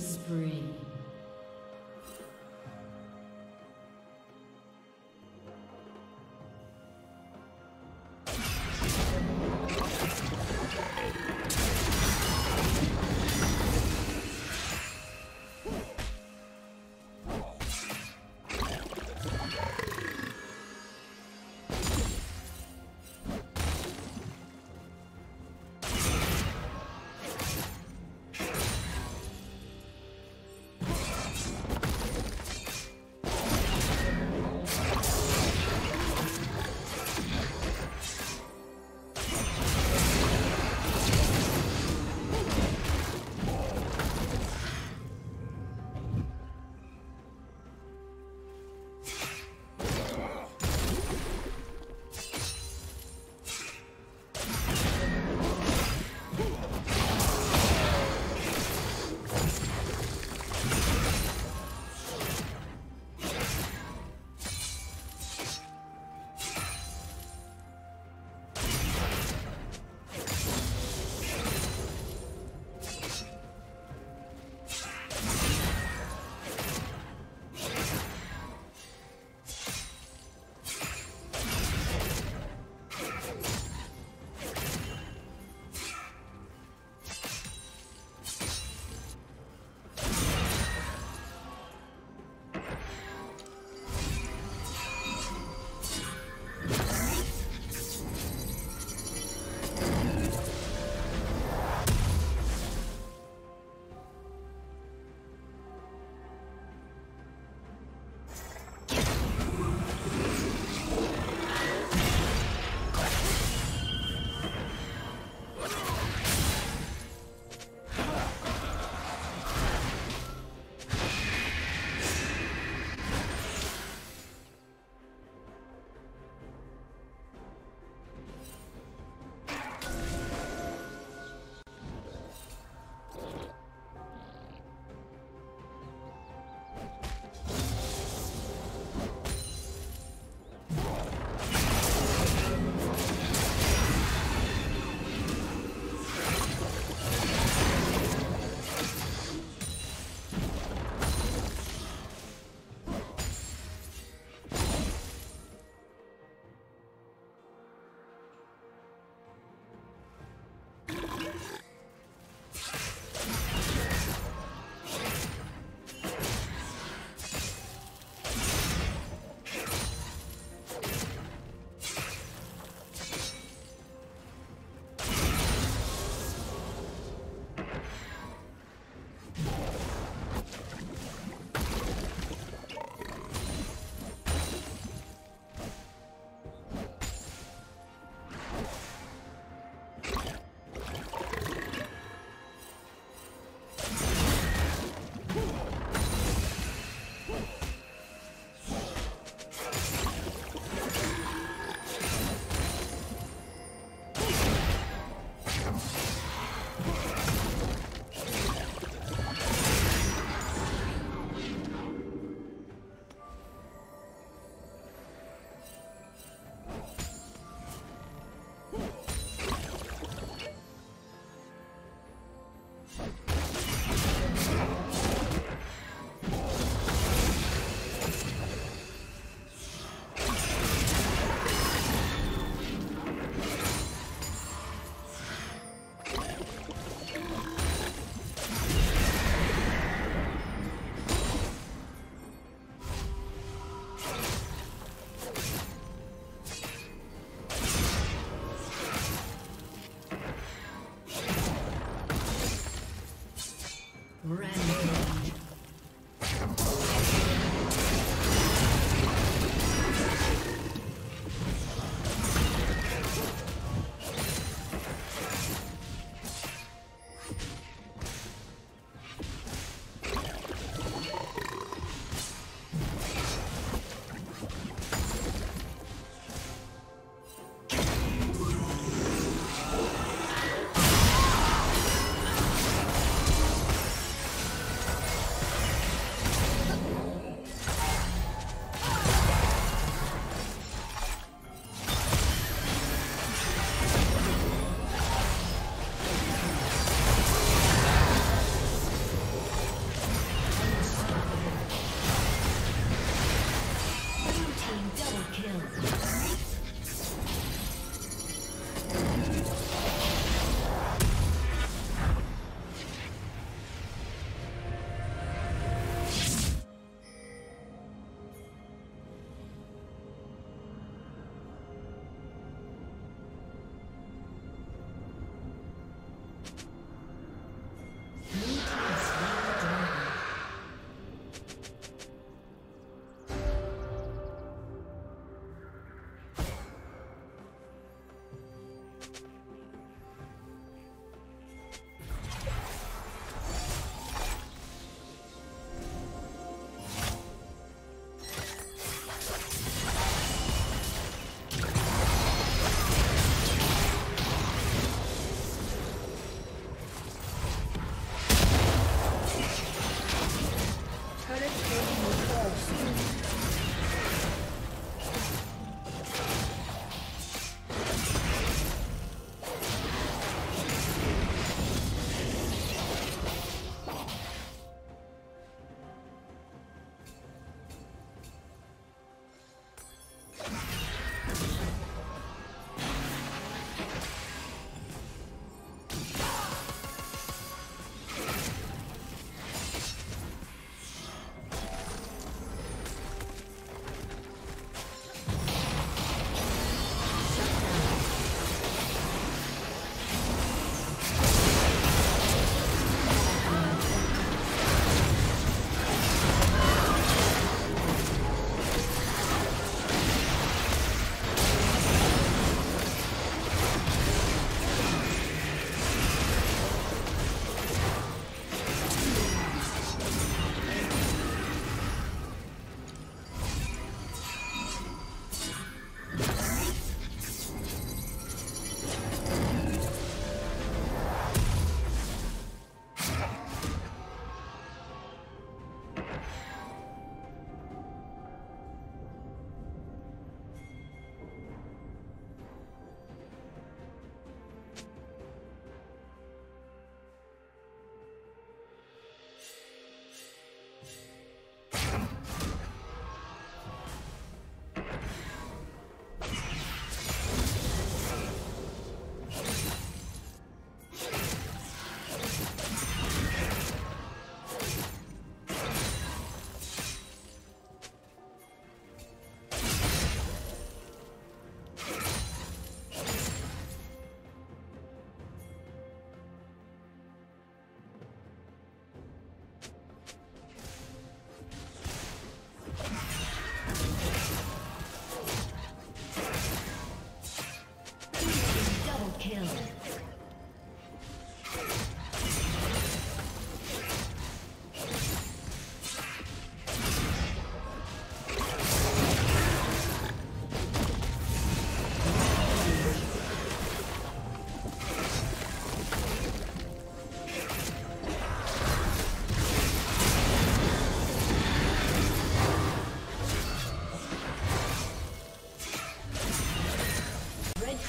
Killing spree. Red.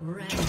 Red.